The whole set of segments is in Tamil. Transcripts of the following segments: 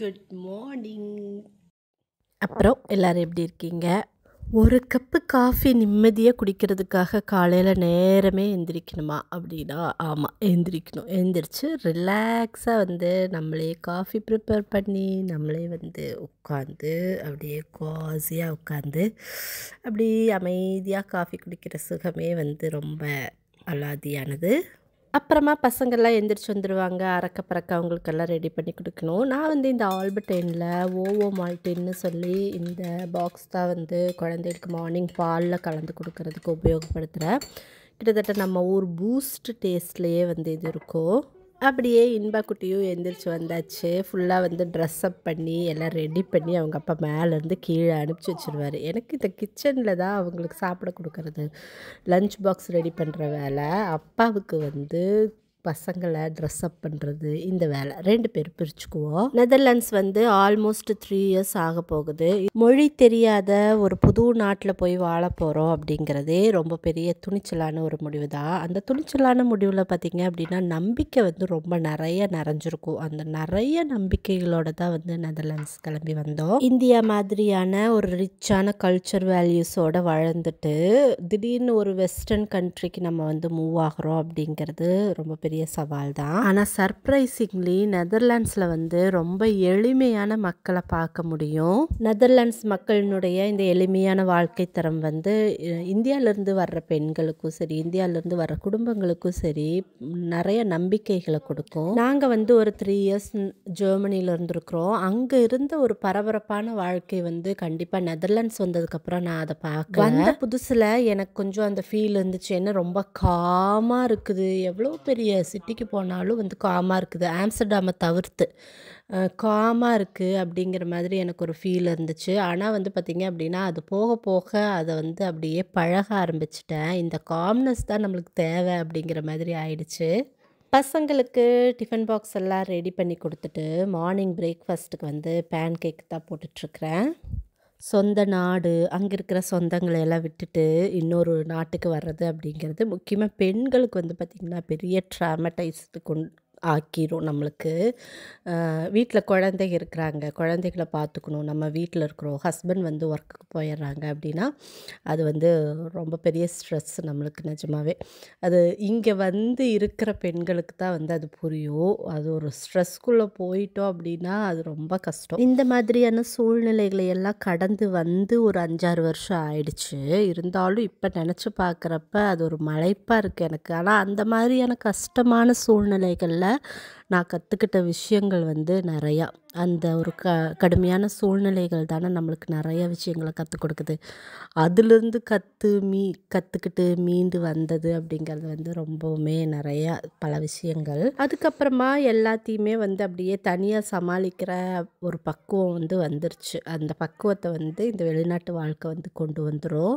குட் மார்னிங் அப்புறம் எல்லாரும் எப்படி இருக்கீங்க? ஒரு கப்பு காஃபி நிம்மதியாக குடிக்கிறதுக்காக காலையில் நேரமே எந்திரிக்கணுமா? அப்படின்னா ஆமாம் எந்திரிக்கணும். எந்திரிச்சு ரிலாக்ஸாக வந்து நம்மளே காஃபி ப்ரிப்பேர் பண்ணி நம்மளே வந்து உட்காந்து அப்படியே காசியாக உட்காந்து அப்படி அமைதியாக காஃபி குடிக்கிற சுகமே வந்து ரொம்ப அலாதியானது. அப்புறமா பசங்கள்லாம் எந்திரிச்சு வந்துடுவாங்க அறக்க பறக்க அவங்களுக்கெல்லாம் ரெடி பண்ணி கொடுக்கணும். நான் வந்து இந்த ஆல்பர்டைனில் ஓவோ மால்டின்னு சொல்லி இந்த பாக்ஸ் தான் வந்து குழந்தைகளுக்கு மார்னிங் பாலில் கலந்து கொடுக்கறதுக்கு உபயோகப்படுத்துகிறேன் கிட்டத்தட்ட நம்ம ஊர் பூஸ்ட் டேஸ்ட்லேயே வந்து இது இருக்கும். அப்படியே இன்பா குட்டியும் எந்திரிச்சு வந்தாச்சு. ஃபுல்லாக வந்து ட்ரெஸ் அப் பண்ணி எல்லாம் ரெடி பண்ணி அவங்க அப்பா மேலேருந்து கீழே அனுப்பிச்சி வச்சிருவாரு. எனக்கு இந்த கிச்சனில் தான் அவங்களுக்கு சாப்பிட கொடுக்கறது. லஞ்ச் பாக்ஸ் ரெடி பண்ணுற வேலை. அப்பாவுக்கு வந்து பசங்களை ட்ரெஸ் அப் பண்ணுறது இந்த வேலை. ரெண்டு பேர் பிரிச்சுக்குவோம். நெதர்லாண்ட்ஸ் வந்து ஆல்மோஸ்ட் த்ரீ இயர்ஸ் ஆக போகுது. மொழி தெரியாத ஒரு புது நாட்டில் போய் வாழ போகிறோம் அப்படிங்கிறதே ரொம்ப பெரிய துணிச்சலான ஒரு முடிவு தான் அந்த துணிச்சலான முடிவில் பார்த்திங்க அப்படின்னா நம்பிக்கை வந்து ரொம்ப நிறைய நிறைஞ்சிருக்கும். அந்த நிறைய நம்பிக்கைகளோட தான் வந்து நெதர்லாண்ட்ஸ் கிளம்பி வந்தோம். இந்தியா மாதிரியான ஒரு ரிச்சான கல்ச்சர் வேல்யூஸோட வளர்ந்துட்டு திடீர்னு ஒரு வெஸ்டர்ன் கண்ட்ரிக்கு நம்ம வந்து மூவ் ஆகிறோம் அப்படிங்கிறது ரொம்ப பெரிய சவால் தான். ஆனால் சர்ப்ரைசிங்லி நெதர்லாண்ட்ஸில் வந்து ரொம்ப எளிமையான மக்களை பார்க்க முடியும். நெதர்லாண்ட்ஸ் மக்களினுடைய இந்த எளிமையான வாழ்க்கை தரம் வந்து இந்தியாவிலேருந்து வர்ற பெண்களுக்கும் சரி இந்தியாவிலேருந்து வர்ற குடும்பங்களுக்கும் சரி நிறைய நம்பிக்கைகளை கொடுக்கும். நாங்கள் வந்து ஒரு த்ரீ இயர்ஸ் ஜெர்மனியில் இருந்திருக்கிறோம். அங்கே இருந்த ஒரு பரபரப்பான வாழ்க்கை வந்து கண்டிப்பாக நெதர்லாண்ட்ஸ் வந்ததுக்கப்புறம் நான் அதை பார்க்க வந்த புதுசில் எனக்கு கொஞ்சம் அந்த ஃபீல் இருந்துச்சு. என்ன ரொம்ப காமாக இருக்குது. எவ்வளோ பெரிய சிட்டிக்கு போனாலும் வந்து காமாக இருக்குது. ஆம்ஸ்டர்டாமை தவிர்த்து. காமாக இருக்குது அப்படிங்கிற மாதிரி எனக்கு ஒரு ஃபீல் இருந்துச்சு. ஆனால் வந்து பார்த்திங்க அப்படின்னா அது போக போக அதை வந்து அப்படியே பழக ஆரம்பிச்சிட்டேன். இந்த காம்னஸ் தான் நம்மளுக்கு தேவை அப்படிங்கிற மாதிரி ஆயிடுச்சு. பசங்களுக்கு டிஃபன் பாக்ஸ் எல்லாம் ரெடி பண்ணி கொடுத்துட்டு மார்னிங் பிரேக்ஃபாஸ்ட்டுக்கு வந்து பேன் கேக் தான் போட்டுட்ருக்குறேன் சொந்த நாடு அங்கே இருக்கிற சொந்தங்களை எல்லாம் விட்டுட்டு இன்னொரு நாட்டுக்கு வர்றது அப்படிங்கிறது முக்கியமாக பெண்களுக்கு வந்து பார்த்திங்கன்னா பெரிய ட்ராமடைஸ்டு கொண் ஆக்கிடும் நம்மளுக்கு. வீட்டில் குழந்தைங்க இருக்கிறாங்க. குழந்தைகளை பார்த்துக்கணும் நம்ம வீட்டில் இருக்கிறோம். ஹஸ்பண்ட் வந்து ஒர்க்குக்கு போயிடுறாங்க அப்படின்னா அது வந்து ரொம்ப பெரிய ஸ்ட்ரெஸ் நம்மளுக்கு நிஜமாவே. அது இங்கே வந்து இருக்கிற பெண்களுக்கு தான் வந்து அது புரியும். அது ஒரு ஸ்ட்ரெஸ்க்குள்ளே போயிட்டோம் அப்படின்னா அது ரொம்ப கஷ்டம். இந்த மாதிரியான சூழ்நிலைகளை எல்லாம் கடந்து வந்து ஒரு அஞ்சாறு வருஷம் ஆயிடுச்சு. இருந்தாலும் இப்போ நினச்சி பார்க்குறப்ப அது ஒரு மலைப்பாக இருக்குது எனக்கு. ஆனால் அந்த மாதிரியான கஷ்டமான சூழ்நிலைகளில் நான் கற்றுக்கிட்ட விஷயங்கள் வந்து நிறையா. அந்த ஒரு க கடுமையான சூழ்நிலைகள் தானே நம்மளுக்கு நிறைய விஷயங்களை கற்றுக் கொடுக்குது. அதுலேருந்து கற்று மீ கற்றுக்கிட்டு மீண்டு வந்தது அப்படிங்கிறது வந்து ரொம்பவுமே நிறையா பல விஷயங்கள். அதுக்கப்புறமா எல்லாத்தையுமே வந்து அப்படியே தனியாக சமாளிக்கிற ஒரு பக்குவம் வந்து வந்துருச்சு. அந்த பக்குவத்தை வந்து இந்த வெளிநாட்டு வாழ்க்கை வந்து கொண்டு வந்துடும்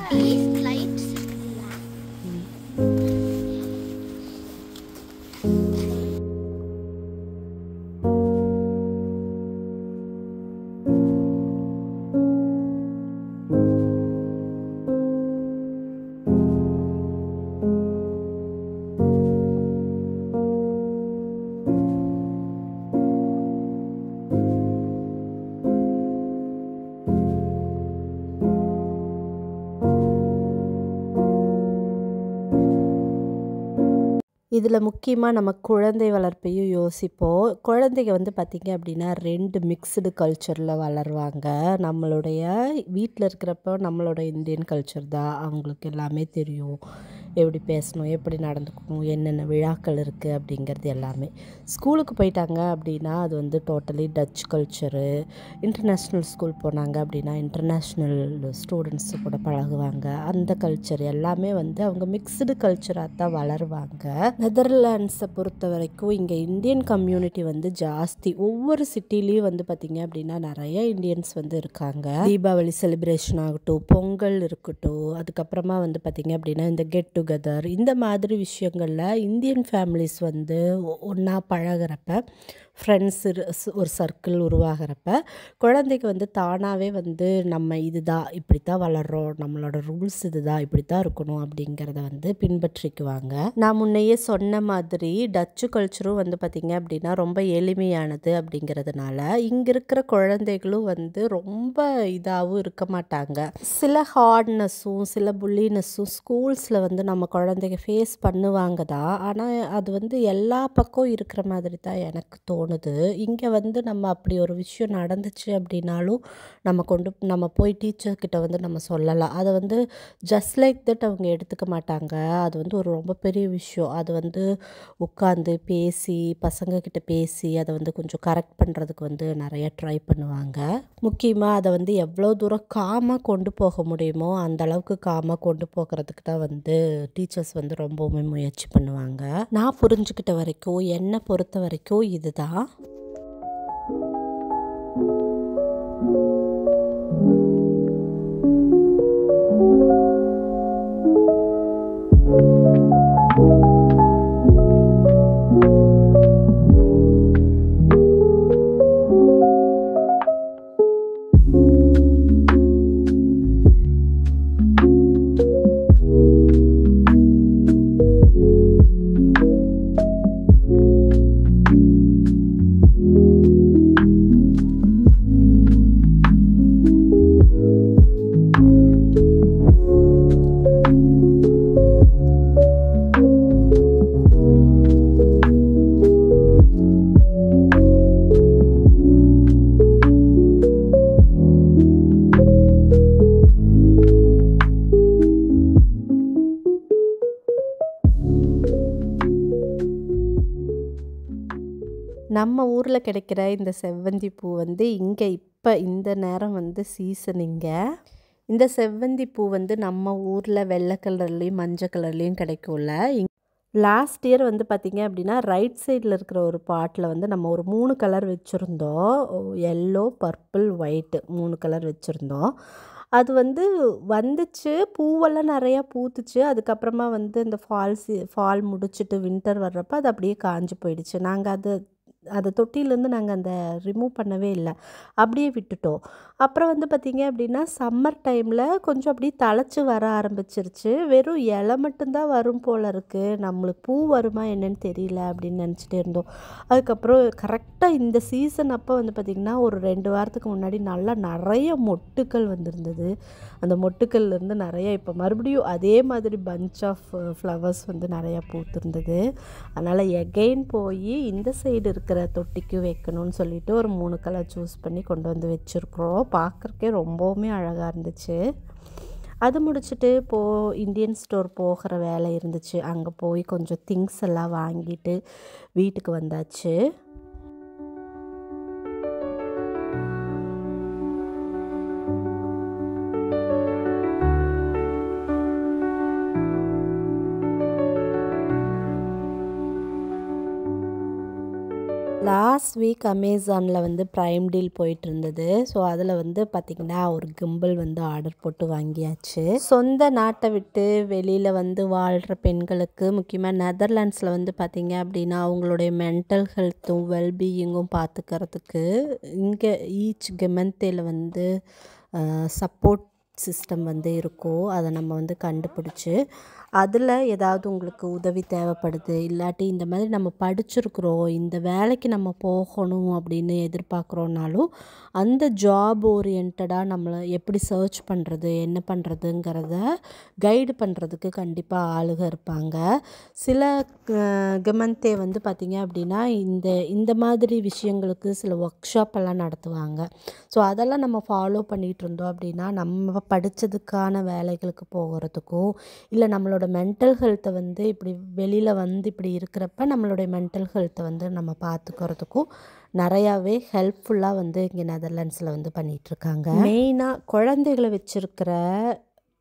for this light. இதில் முக்கியமாக நம்ம குழந்தை வளர்ப்பையும் யோசிப்போம். குழந்தைங்க வந்து பார்த்திங்க அப்படின்னா ரெண்டு மிக்சடு கல்ச்சரில் வளருவாங்க. நம்மளுடைய வீட்டில் இருக்கிறப்போ நம்மளோட இந்தியன் கல்ச்சர் தான். அவங்களுக்கு எல்லாமே தெரியும். எப்படி பேசணும் எப்படி நடந்துக்கணும் என்னென்ன விழாக்கள் இருக்குது அப்படிங்கிறது எல்லாமே. ஸ்கூலுக்கு போயிட்டாங்க அப்படின்னா அது வந்து totally Dutch culture international school போனாங்க அப்படின்னா இன்டர்நேஷ்னல் ஸ்டூடெண்ட்ஸு கூட பழகுவாங்க. அந்த கல்ச்சர் எல்லாமே வந்து அவங்க மிக்சடு கல்ச்சராக தான் வளருவாங்க. நெதர்லாண்ட்ஸை பொறுத்த வரைக்கும் இங்கே இந்தியன் கம்யூனிட்டி வந்து ஜாஸ்தி. ஒவ்வொரு சிட்டிலையும் வந்து பார்த்திங்க அப்படின்னா நிறைய இந்தியன்ஸ் வந்து இருக்காங்க. தீபாவளி செலிப்ரேஷன் ஆகட்டும் பொங்கல் இருக்கட்டும் அதுக்கப்புறமா வந்து பார்த்திங்க அப்படின்னா இந்த கெட் டுகெதர் இந்த மாதிரி விஷயங்களில் இந்தியன் ஃபேமிலிஸ் வந்து ஒன்றா பழகிறப்ப ஃப்ரெண்ட்ஸ் ஒரு சர்க்கிள் உருவாகிறப்ப குழந்தைக்கு வந்து தானாகவே வந்து நம்ம இது தான் இப்படி தான் வளர்கிறோம் நம்மளோட ரூல்ஸ் இது தான் இப்படி தான் இருக்கணும் அப்படிங்கிறத வந்து பின்பற்றிக்குவாங்க. நான் முன்னையே சொன்ன மாதிரி டச்சு கல்ச்சரும் வந்து பார்த்திங்க அப்படின்னா ரொம்ப எளிமையானது அப்படிங்கிறதுனால இங்கே இருக்கிற குழந்தைகளும் வந்து ரொம்ப இதாகவும் இருக்க மாட்டாங்க. சில ஹார்ட்னஸும் சில புல்லினஸும் ஸ்கூல்ஸில் வந்து நம்ம குழந்தைங்க ஃபேஸ் பண்ணுவாங்க தான். ஆனால் அது வந்து எல்லா பக்கம் இருக்கிற மாதிரி தான் எனக்கு தோணும் தோணுது இங்கே வந்து நம்ம அப்படி ஒரு விஷயம் நடந்துச்சு அப்படின்னாலும் நம்ம கொண்டு நம்ம போய் டீச்சர்கிட்ட வந்து நம்ம சொல்லலாம். அதை வந்து ஜஸ்ட் லைக் தட் அவங்க எடுத்துக்க மாட்டாங்க. அது வந்து ஒரு ரொம்ப பெரிய விஷயம். அது வந்து உட்காந்து பேசி பசங்கக்கிட்ட பேசி அதை வந்து கொஞ்சம் கரெக்ட் பண்ணுறதுக்கு வந்து நிறைய ட்ரை பண்ணுவாங்க. முக்கியமாக அதை வந்து எவ்வளோ தூரம் காமாக கொண்டு போக முடியுமோ அந்த அளவுக்கு காமாக கொண்டு போகிறதுக்கு தான் வந்து டீச்சர்ஸ் வந்து ரொம்பவுமே முயற்சி பண்ணுவாங்க. நான் புரிஞ்சுக்கிட்ட வரைக்கும் என்னை பொறுத்த வரைக்கும் இதுதான். நம்ம ஊரில் கிடைக்கிற இந்த செவ்வந்தி பூ வந்து இங்கே இப்போ இந்த நேரம் வந்து சீசனிங்க இந்த செவ்வந்தி பூ வந்து நம்ம ஊரில் வெள்ளை கலர்லேயும் மஞ்சள் கலர்லேயும் கிடைக்கும்ல. இங் லாஸ்ட் இயர் வந்து பார்த்திங்க அப்படின்னா ரைட் சைடில் இருக்கிற ஒரு பாட்டில் வந்து நம்ம ஒரு மூணு கலர் வச்சுருந்தோம். எல்லோ பர்பிள் ஒயிட்டு மூணு கலர் வச்சுருந்தோம். அது வந்து வந்துச்சு பூவெல்லாம் நிறையா பூத்துச்சு. அதுக்கப்புறமா வந்து இந்த ஃபால் சி ஃபால் முடிச்சுட்டு வின்டர் வர்றப்போ அது அப்படியே காஞ்சு போயிடுச்சு. நாங்கள் அது அதை தொட்டிலேருந்து நாங்கள் அந்த ரிமூவ் பண்ணவே இல்லை. அப்படியே விட்டுட்டோம். அப்புறம் வந்து பார்த்திங்க அப்படின்னா சம்மர் டைமில் கொஞ்சம் அப்படியே தழைச்சி வர ஆரம்பிச்சிருச்சு. வெறும் இலை மட்டும்தான் வரும் போல் இருக்குது நம்மளுக்கு பூ வருமா என்னன்னு தெரியல அப்படின்னு நினச்சிட்டே இருந்தோம். அதுக்கப்புறம் கரெக்டாக இந்த சீசன் அப்போ வந்து பார்த்திங்கன்னா ஒரு ரெண்டு வாரத்துக்கு முன்னாடி நல்லா நிறைய மொட்டுக்கள் வந்திருந்தது. அந்த மொட்டுக்கள்லேருந்து நிறைய இப்போ மறுபடியும் அதே மாதிரி பஞ்ச் ஆஃப் ஃப்ளவர்ஸ் வந்து நிறையா பூத்திருந்தது. அதனால் எகெயின் போய் இந்த சைடு இருக்கிற தொட்டிக்கு வைக்கணும்னு சொல்லிட்டு ஒரு மூணு கலர் சூஸ் பண்ணி கொண்டு வந்து வச்சுருக்குறோம். பார்க்குறக்கே ரொம்பவுமே அழகாக இருந்துச்சு. அது முடிச்சுட்டு போ இந்தியன் ஸ்டோர் போகிற வேலை இருந்துச்சு. அங்கே போய் கொஞ்சம் திங்ஸ் எல்லாம் வாங்கிட்டு வீட்டுக்கு வந்தாச்சு. லாஸ்ட் வீக் அமேசானில் வந்து ப்ரைம் டீல் போயிட்டு இருந்தது ஸோ அதில் வந்து பார்த்திங்கன்னா ஒரு கிம்பிள் வந்து ஆர்டர் போட்டு வாங்கியாச்சு. சொந்த நாட்டை விட்டு வெளியில் வந்து வாழ்கிற பெண்களுக்கு முக்கியமாக நெதர்லாண்ட்ஸில் வந்து பார்த்திங்க அப்படின்னா அவங்களுடைய மென்டல் ஹெல்த்தும் வெல்பீயிங்கும் பார்த்துக்கிறதுக்கு இங்கே ஈச் கெமந்தேல வந்து சப்போர்ட் சிஸ்டம் வந்து இருக்கும் அதை நம்ம வந்து கண்டுபிடிச்சி அதில் ஏதாவது உங்களுக்கு உதவி தேவைப்படுது? இல்லாட்டி இந்த மாதிரி நம்ம படிச்சிருக்கிறோம் இந்த வேலைக்கு நம்ம போகணும் அப்படின்னு எதிர்பார்க்குறோன்னாலும் அந்த ஜாப் ஓரியன்டாக நம்மளை எப்படி சர்ச் பண்ணுறது என்ன பண்ணுறதுங்கிறத கைடு பண்ணுறதுக்கு கண்டிப்பாக ஆளுக இருப்பாங்க. சில கமந்தே வந்து பார்த்திங்க அப்படின்னா இந்த இந்த மாதிரி விஷயங்களுக்கு சில ஒர்க் ஷாப் எல்லாம் நடத்துவாங்க. ஸோ அதெல்லாம் நம்ம ஃபாலோ பண்ணிகிட்டு இருந்தோம் அப்படின்னா நம்ம படித்ததுக்கான வேலைகளுக்கு போகிறதுக்கும் இல்லை நம்மளோட நம்மளோட மென்டல் ஹெல்த்தை வந்து இப்படி வெளியில் வந்து இப்படி இருக்கிறப்ப நம்மளுடைய மென்டல் ஹெல்த்தை வந்து நம்ம பார்த்துக்கிறதுக்கும் நிறையாவே ஹெல்ப்ஃபுல்லாக வந்து இங்கே நெதர்லாண்ட்ஸில் வந்து பண்ணிகிட்ருக்காங்க மெயினாக குழந்தைகளை வச்சுருக்கிற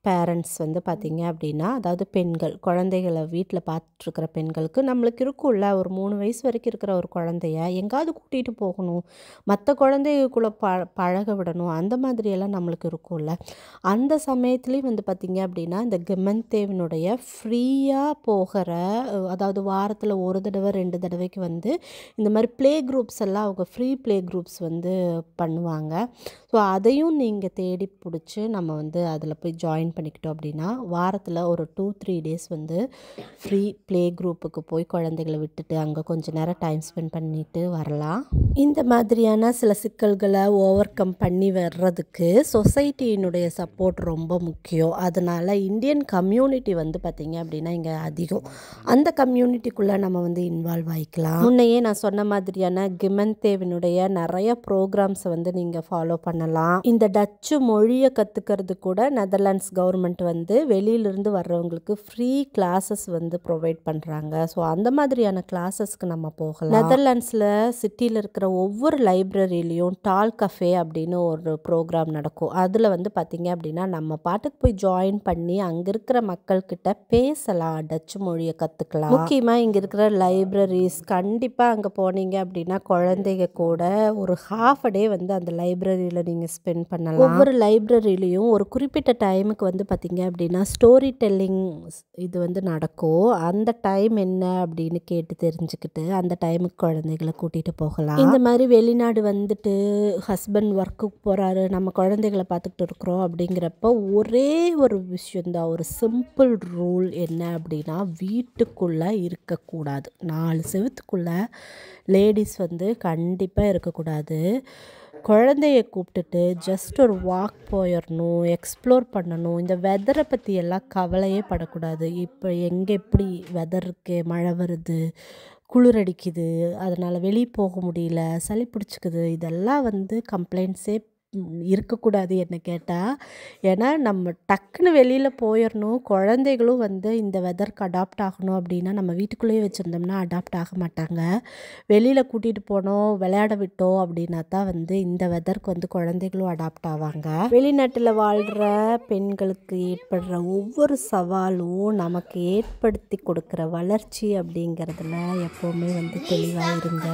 பேரண்ட்ஸ் வந்து பார்த்திங்க அப்படின்னா அதாவது பெண்கள் குழந்தைகளை வீட்டில் பார்த்துட்ருக்கிற பெண்களுக்கு நம்மளுக்கு இருக்கும்ல ஒரு மூணு வயசு வரைக்கும் இருக்கிற ஒரு குழந்தைய எங்காவது கூட்டிகிட்டு போகணும். மற்ற குழந்தைகளுக்குள்ளே ப பழக விடணும். அந்த மாதிரியெல்லாம் நம்மளுக்கு இருக்கும்ல. அந்த சமயத்துலேயும் வந்து பார்த்திங்க அப்படின்னா இந்த கெமன்தேவனுடைய ஃப்ரீயாக போகிற அதாவது வாரத்தில் ஒரு தடவை ரெண்டு தடவைக்கு வந்து இந்த மாதிரி ப்ளே குரூப்ஸ் எல்லாம் அவங்க ஃப்ரீ ப்ளே குரூப்ஸ் வந்து பண்ணுவாங்க. ஸோ அதையும் நீங்கள் தேடி பிடிச்சி நம்ம வந்து அதில் போய் ஜாயின் பண்ணிக்கிட்டோம் அப்படின்னா வாரத்தில் ஒரு டூ த்ரீ டேஸ் வந்து ஃப்ரீ ப்ளே குரூப்புக்கு போய் குழந்தைகளை விட்டுட்டு அங்கே கொஞ்சம் நேரம் டைம் ஸ்பெண்ட் பண்ணிட்டு வரலாம். இந்த மாதிரியான சில சிக்கல்களை ஓவர் கம் பண்ணி வர்றதுக்கு சொசைட்டியினுடைய சப்போர்ட் ரொம்ப முக்கியம். அதனால் இந்தியன் கம்யூனிட்டி வந்து பார்த்திங்க அப்படின்னா இங்கே அதிகம். அந்த கம்யூனிட்டிக்குள்ளே நம்ம வந்து இன்வால்வ் ஆகிக்கலாம் முன்னையே நான் சொன்ன மாதிரியான கிமன் தேவனுடைய நிறைய ப்ரோக்ராம்ஸை வந்து நீங்கள் ஃபாலோ பண்ணலாம். இந்த டச்சு மொழியை கற்றுக்கிறது கூட நெதர்லாண்ட்ஸ் கவர்மெண்ட் கவர்மெண்ட் வந்து வெளியிலிருந்து வர்றவங்களுக்கு ஃப்ரீ கிளாஸஸ் வந்து ப்ரொவைட் பண்ணுறாங்க ஸோ அந்த மாதிரியான கிளாஸஸ்க்கு நம்ம போகலாம். நெதர்லாண்ட்ஸில் சிட்டியில் இருக்கிற ஒவ்வொரு லைப்ரரியிலையும் டால் கஃபே அப்படின்னு ஒரு ப்ரோக்ராம் நடக்கும். அதில் வந்து பார்த்திங்க அப்படின்னா நம்ம பாட்டுக்கு போய் ஜாயின் பண்ணி அங்கே இருக்கிற மக்கள்கிட்ட பேசலாம் டச்சு மொழியை கற்றுக்கலாம் முக்கியமாக இங்கே இருக்கிற லைப்ரரிஸ் கண்டிப்பாக அங்கே போனீங்க அப்படின்னா குழந்தைங்க கூட ஒரு ஹாஃப் அ டே வந்து அந்த லைப்ரரியில் நீங்கள் ஸ்பெண்ட் பண்ணலாம். ஒவ்வொரு லைப்ரரியிலையும் ஒரு குறிப்பிட்ட டைமுக்கு வந்து வந்து பார்த்திங்க அப்படின்னா ஸ்டோரி டெல்லிங் இது வந்து நடக்கும். அந்த டைம் என்ன அப்படின்னு கேட்டு தெரிஞ்சுக்கிட்டு அந்த டைமுக்கு குழந்தைகளை கூட்டிகிட்டு போகலாம். இந்த மாதிரி வெளிநாடு வந்துட்டு ஹஸ்பண்ட் ஒர்க்குக்கு போகிறாரு நம்ம குழந்தைகளை பார்த்துக்கிட்டு இருக்கிறோம் அப்படிங்கிறப்ப ஒரே ஒரு விஷயந்தான் ஒரு சிம்பிள் ரூல் என்ன அப்படின்னா வீட்டுக்குள்ளே இருக்கக்கூடாது. நாலு செவத்துக்குள்ளே லேடிஸ் வந்து கண்டிப்பாக இருக்கக்கூடாது. குழந்தைய கூப்பிட்டுட்டு ஜஸ்ட் ஒரு வாக் போயிடணும் எக்ஸ்ப்ளோர் பண்ணணும். இந்த வெதரை பற்றி எல்லாம் கவலையே படக்கூடாது. இப்போ எங்கே எப்படி வெதர் இருக்கு மழை வருது குளிர் அடிக்குது அதனால் வெளியே போக முடியல சளி பிடிச்சிக்குது இதெல்லாம் வந்து கம்ப்ளைண்ட்ஸே இருக்கக்கூடாது என்ன கேட்டால் ஏன்னா நம்ம டக்குன்னு வெளியில் போயிடணும் குழந்தைகளும் வந்து இந்த வெதருக்கு அடாப்ட் ஆகணும் அப்படின்னா நம்ம வீட்டுக்குள்ளேயே வச்சுருந்தோம்னா அடாப்ட் ஆக மாட்டாங்க. வெளியில் கூட்டிகிட்டு போனோம் விளையாட விட்டோம் அப்படின்னா தான் வந்து இந்த வெதருக்கு வந்து குழந்தைகளும் அடாப்ட் ஆவாங்க. வெளிநாட்டில் வாழ்கிற பெண்களுக்கு ஏற்படுற ஒவ்வொரு சவாலும் நமக்கு ஏற்படுத்தி கொடுக்குற வளர்ச்சி அப்படிங்கிறதுல எப்போவுமே வந்து தெளிவாக இருங்க.